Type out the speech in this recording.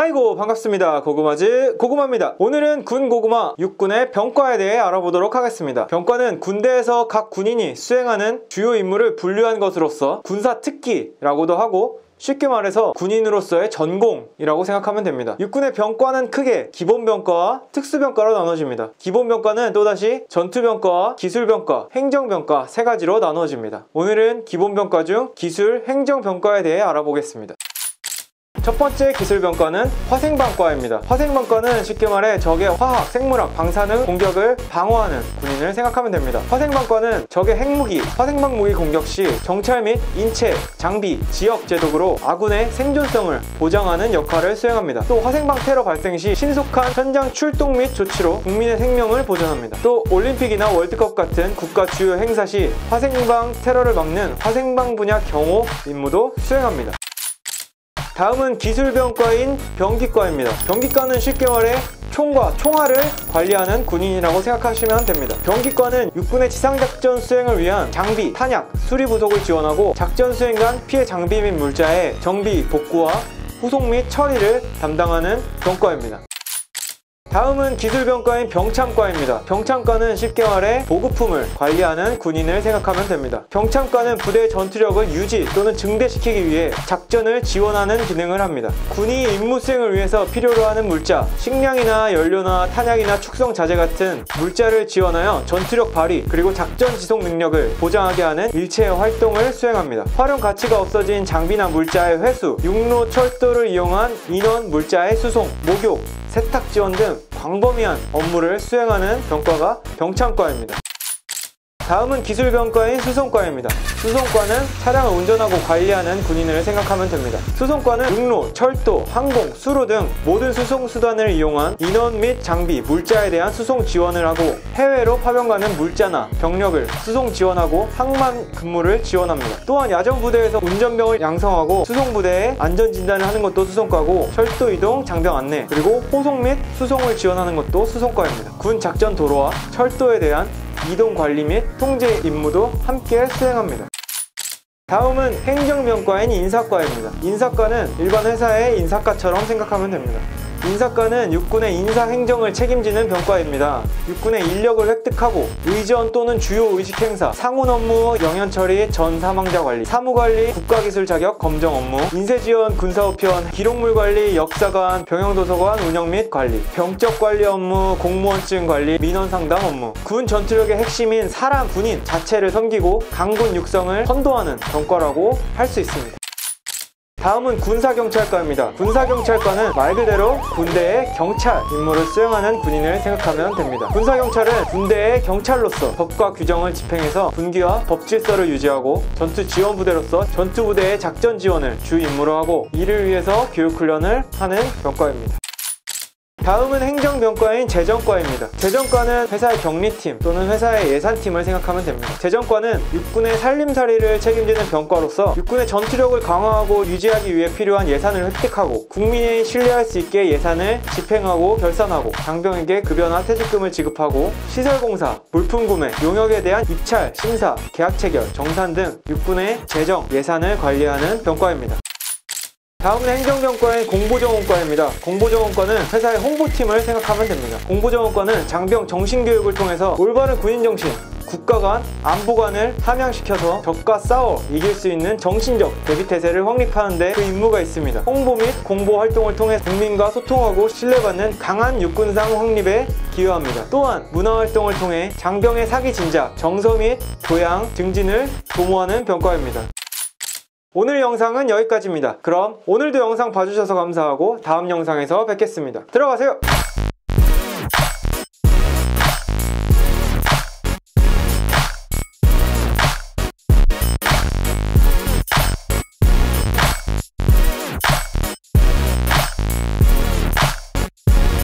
하이고 반갑습니다 고구마즈 고구마입니다 오늘은 군 고구마 육군의 병과에 대해 알아보도록 하겠습니다 병과는 군대에서 각 군인이 수행하는 주요 임무를 분류한 것으로서 군사 특기라고도 하고 쉽게 말해서 군인으로서의 전공이라고 생각하면 됩니다. 육군의 병과는 크게 기본병과와 특수병과로 나눠집니다. 기본병과는 또다시 전투병과와 기술병과, 행정병과 세 가지로 나눠집니다. 오늘은 기본병과 중 기술, 행정병과에 대해 알아보겠습니다. 첫 번째 기술 병과는 화생방과입니다. 화생방과는 쉽게 말해 적의 화학, 생물학, 방사능 공격을 방어하는 군인을 생각하면 됩니다. 화생방과는 적의 핵무기, 화생방 무기 공격 시 정찰 및 인체, 장비, 지역 제독으로 아군의 생존성을 보장하는 역할을 수행합니다. 또 화생방 테러 발생 시 신속한 현장 출동 및 조치로 국민의 생명을 보존합니다. 또 올림픽이나 월드컵 같은 국가 주요 행사 시 화생방 테러를 막는 화생방 분야 경호 임무도 수행합니다. 다음은 기술병과인 병기과입니다. 병기과는 쉽게 말해 총과 총알을 관리하는 군인이라고 생각하시면 됩니다. 병기과는 육군의 지상작전 수행을 위한 장비, 탄약, 수리 부속을 지원하고 작전 수행 간 피해 장비 및 물자의 정비, 복구와 후속 및 처리를 담당하는 병과입니다. 다음은 기술병과인 병참과입니다. 병참과는 쉽게 말해 보급품을 관리하는 군인을 생각하면 됩니다. 병참과는 부대의 전투력을 유지 또는 증대시키기 위해 작전을 지원하는 기능을 합니다. 군이 임무 수행을 위해서 필요로 하는 물자, 식량이나 연료나 탄약이나 축성 자재 같은 물자를 지원하여 전투력 발휘 그리고 작전 지속 능력을 보장하게 하는 일체의 활동을 수행합니다. 활용 가치가 없어진 장비나 물자의 회수, 육로 철도를 이용한 인원 물자의 수송, 목욕, 세탁 지원 등 광범위한 업무를 수행하는 병과가 병참과입니다. 다음은 기술병과인 수송과입니다. 수송과는 차량을 운전하고 관리하는 군인을 생각하면 됩니다. 수송과는 육로, 철도, 항공, 수로 등 모든 수송 수단을 이용한 인원 및 장비, 물자에 대한 수송 지원을 하고 해외로 파병가는 물자나 병력을 수송 지원하고 항만 근무를 지원합니다. 또한 야전 부대에서 운전병을 양성하고 수송 부대에 안전 진단을 하는 것도 수송과고 철도 이동, 장병 안내, 그리고 호송 및 수송을 지원하는 것도 수송과입니다. 군 작전 도로와 철도에 대한 이동 관리 및 통제 임무도 함께 수행합니다. 다음은 행정병과인 인사과입니다. 인사과는 일반 회사의 인사과처럼 생각하면 됩니다. 인사과는 육군의 인사 행정을 책임지는 병과입니다. 육군의 인력을 획득하고 의전 또는 주요 의식 행사, 상훈 업무, 영연 처리, 전 사망자 관리, 사무 관리, 국가기술 자격 검정 업무, 인쇄 지원, 군사 우편, 기록물 관리, 역사관, 병영도서관 운영 및 관리, 병적 관리 업무, 공무원증 관리, 민원 상담 업무. 군 전투력의 핵심인 사람 군인 자체를 섬기고 강군 육성을 선도하는 병과라고 할 수 있습니다. 다음은 군사경찰과입니다. 군사경찰과는 말 그대로 군대의 경찰 임무를 수행하는 군인을 생각하면 됩니다. 군사경찰은 군대의 경찰로서 법과 규정을 집행해서 군기와 법 질서를 유지하고 전투 지원부대로서 전투부대의 작전 지원을 주 임무로 하고 이를 위해서 교육훈련을 하는 병과입니다. 다음은 행정병과인 재정과입니다. 재정과는 회사의 격리팀 또는 회사의 예산팀을 생각하면 됩니다. 재정과는 육군의 살림살이를 책임지는 병과로서 육군의 전투력을 강화하고 유지하기 위해 필요한 예산을 획득하고 국민이 신뢰할 수 있게 예산을 집행하고 결산하고 장병에게 급여나 퇴직금을 지급하고 시설공사, 물품구매, 용역에 대한 입찰, 심사, 계약 체결, 정산 등 육군의 재정, 예산을 관리하는 병과입니다. 다음은 행정병과인 공보정원과입니다. 공보정원과는 회사의 홍보팀을 생각하면 됩니다. 공보정원과는 장병 정신교육을 통해서 올바른 군인정신, 국가 간, 안보관을 함양시켜서 적과 싸워 이길 수 있는 정신적 대비태세를 확립하는 데 그 임무가 있습니다. 홍보 및 공보 활동을 통해 국민과 소통하고 신뢰받는 강한 육군상 확립에 기여합니다. 또한 문화활동을 통해 장병의 사기 진작, 정서 및 교양 증진을 도모하는 병과입니다. 오늘 영상은 여기까지입니다. 그럼 오늘도 영상 봐주셔서 감사하고 다음 영상에서 뵙겠습니다. 들어가세요!